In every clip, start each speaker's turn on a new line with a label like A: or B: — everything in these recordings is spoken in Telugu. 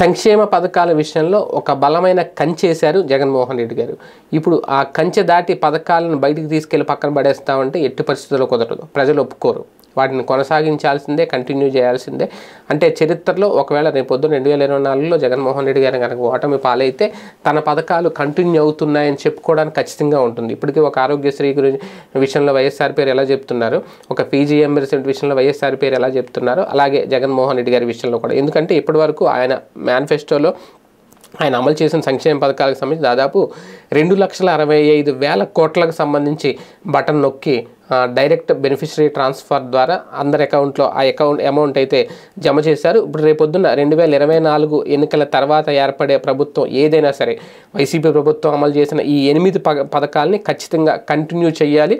A: సంక్షేమ పథకాల విషయంలో ఒక బలమైన కంచేశారు జగన్మోహన్ రెడ్డి గారు. ఇప్పుడు ఆ కంచె దాటి పథకాలను బయటికి తీసుకెళ్ళి పక్కన పడేస్తామంటే ఎట్టి పరిస్థితుల్లో కుదరదు. ప్రజలు ఒప్పుకోరు. వాటిని కొనసాగించాల్సిందే కంటిన్యూ చేయాల్సిందే. అంటే చరిత్రలో ఒకవేళ రేపొద్దు రెండు వేల ఇరవై నాలుగులో జగన్మోహన్ రెడ్డి గారు కనుక ఓటమి పాలైతే తన పథకాలు కంటిన్యూ అవుతున్నాయని చెప్పుకోవడానికి ఖచ్చితంగా ఉంటుంది. ఇప్పటికీ ఒక ఆరోగ్యశ్రీ గురించి విషయంలో వైఎస్ఆర్ పేరు ఎలా చెప్తున్నారు? ఒక పీజీఎంఎస్ విషయంలో వైఎస్ఆర్ పేరు ఎలా చెప్తున్నారు? అలాగే జగన్మోహన్ రెడ్డి గారి విషయంలో కూడా. ఎందుకంటే ఇప్పటివరకు ఆయన మేనిఫెస్టోలో ఆయన అమలు చేసిన సంక్షేమ పథకాలకు సంబంధించి దాదాపు రెండు లక్షల అరవై ఐదు వేల కోట్లకు సంబంధించి బటన్ నొక్కి డైరెక్ట్ బెనిఫిషరీ ట్రాన్స్ఫర్ ద్వారా అందరి అకౌంట్లో ఆ అకౌంట్ అమౌంట్ అయితే జమ చేశారు. ఇప్పుడు రేపొద్దున రెండు వేల ఇరవై నాలుగు ఎన్నికల తర్వాత ఏర్పడే ప్రభుత్వం ఏదైనా సరే వైసీపీ ప్రభుత్వం అమలు చేసిన ఈ ఎనిమిది ప పథకాలని ఖచ్చితంగా కంటిన్యూ చేయాలి.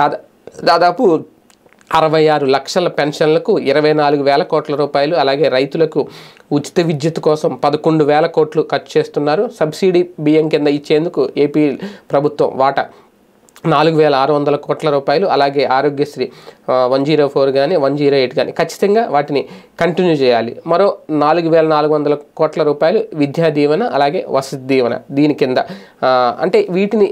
A: దాదా దాదాపు అరవై ఆరు లక్షల పెన్షన్లకు ఇరవై నాలుగు వేల కోట్ల రూపాయలు అలాగే రైతులకు ఉచిత విద్యుత్ కోసం పదకొండు వేల కోట్లు ఖర్చు చేస్తున్నారు. సబ్సిడీ బియ్యం కింద ఇచ్చేందుకు ఏపీ ప్రభుత్వం వాటా నాలుగు వేల ఆరు వందల కోట్ల రూపాయలు అలాగే ఆరోగ్యశ్రీ వన్ జీరో ఫోర్ కానీ వన్ జీరో ఎయిట్ కానీ ఖచ్చితంగా వాటిని కంటిన్యూ చేయాలి. మరో నాలుగు వేల నాలుగు వందల కోట్ల రూపాయలు విద్యా దీవెన అలాగే వసతి దీవెన దీని కింద. అంటే వీటిని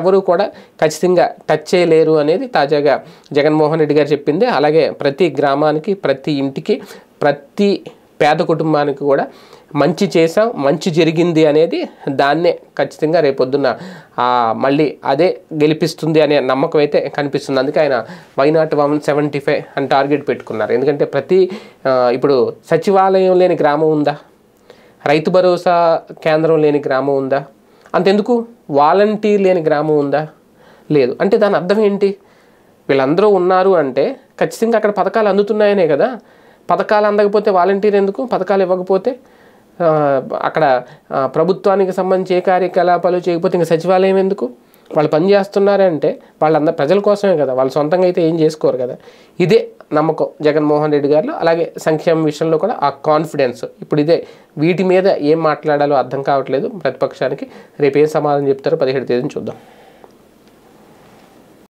A: ఎవరూ ఎవరు కూడా ఖచ్చితంగా టచ్ చేయలేరు అనేది తాజాగా జగన్మోహన్ రెడ్డి గారు చెప్పింది. అలాగే ప్రతి గ్రామానికి ప్రతి ఇంటికి ప్రతి పేద కుటుంబానికి కూడా మంచి చేసాం మంచి జరిగింది అనేది దాన్నే ఖచ్చితంగా రేపొద్దున్న మళ్ళీ అదే గెలిపిస్తుంది అనే నమ్మకం అయితే కనిపిస్తుంది. అందుకే ఆయన why not one seventy five అని టార్గెట్ పెట్టుకున్నారు. ఎందుకంటే ప్రతి ఇప్పుడు సచివాలయం లేని గ్రామం ఉందా? రైతు భరోసా కేంద్రం లేని గ్రామం ఉందా? అంతెందుకు? వాలంటీర్ లేని గ్రామం ఉందా? లేదు. అంటే దాని అర్థం ఏంటి? వీళ్ళందరూ ఉన్నారు అంటే ఖచ్చితంగా అక్కడ పథకాలు అందుతున్నాయనే కదా. పథకాలు అందకపోతే వాలంటీర్ ఎందుకు? పథకాలు ఇవ్వకపోతే అక్కడ ప్రభుత్వానికి సంబంధించి ఏ కార్యకలాపాలు చేయకపోతే ఇంకా సచివాలయం ఎందుకు? వాళ్ళు పని చేస్తున్నారంటే వాళ్ళందరూ ప్రజల కోసమే కదా. వాళ్ళు సొంతంగా అయితే ఏం చేసుకోరు కదా. ఇదే నమ్మకం జగన్మోహన్ రెడ్డి గారిలో. అలాగే సంక్షేమ విషయంలో కూడా ఆ కాన్ఫిడెన్స్. ఇప్పుడు ఇదే వీటి మీద ఏం మాట్లాడాలో అర్థం కావట్లేదు ప్రతిపక్షానికి. రేపు ఏం సమాధానం చెప్తారో పదిహేడు తేదీని చూద్దాం.